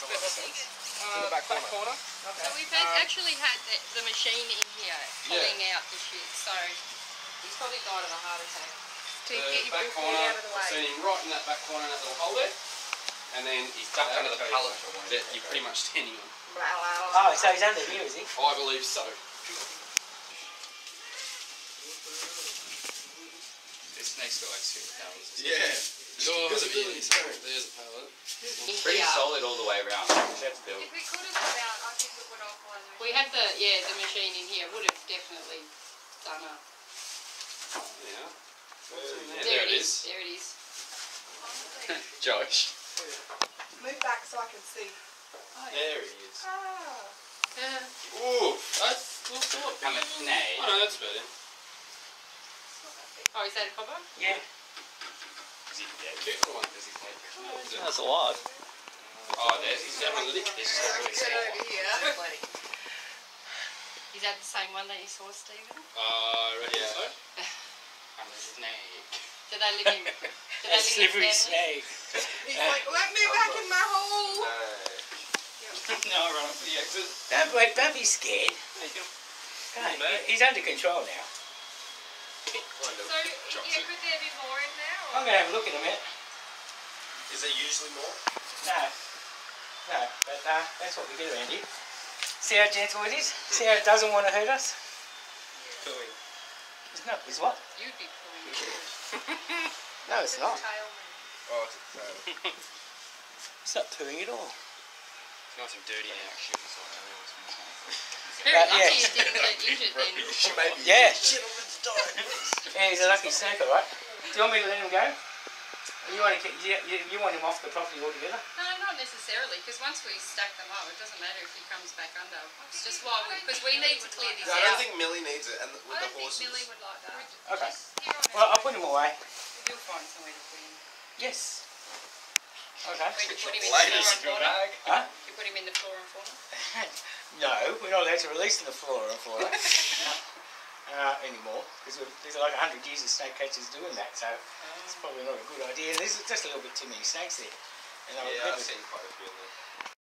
Uh, the back corner. corner. So we've had, actually had the, the machine in here pulling out the shit. So he's probably died of a heart attack. To get your back corner. out of the I've way. seen him right in that back corner in that little hole there. And then he's ducked under the pallet that you're pretty much standing on. Oh, so he's under here, is he? I believe so. This snake's got like super powers. Yeah. Because of there's, there's a pallet. In Pretty here. solid all the way around. That's built. If we could have put out, I think we would have one. We had the yeah the machine in here would have definitely done a. Yeah. There, There it it is. is. There it is. Josh. Move back so I can see. There he is. Ah. Uh, Ooh, that's a little thought. Come at Oh nay. no, that's better. oh, is that a copper? Yeah. Is he dead? Careful one, does he take? That's alive. Oh, there's his analytic. This is Get over here. Is that the same one that you saw, Stephen? Uh, ready so? I'm a snake. Do they live in? Do they A live slippery in family? snake. He's like, let me back in my hole. no, I run up for the exit. Don't, wait, don't be scared. There you go. Go he's under control now. Kind of. So, yeah, could there be more in there? I'm going to have a look in a minute. Is there usually more? No. No, but uh, that's what we do, Andy. See how gentle it is? See how it doesn't want to hurt us? Pooing. It's not, it's what? You'd be pulling it. No, it's not. Tail. Oh, it's a tail. It's not pooing at all. It's nice and dirty now. Shoot, so I know what's going. Very lucky yeah. you didn't get injured then. She may be. Yeah. Gentleman's. Yeah, he's a lucky snake, right? Do you want me to let him go? You want to keep, you, you, you want him off the property altogether? No, not necessarily, because once we stack them up, it doesn't matter if he comes back under. It's just why we, because we need to clear this out. I don't out. think Millie needs it, and with I the don't think horses. Millie would like that. Okay. Well, I'll put him away. You'll find somewhere to put him. Yes. Okay. When put him in the Ladies, flora and fauna. Huh? You put him in the flora and fauna. no, we're not allowed to release in the flora and fauna uh, anymore because there's like 100 years of snake catchers doing that, so it's probably not a good idea. There's just a little bit too many snakes there. And I would Yeah, I've seen quite a few of them.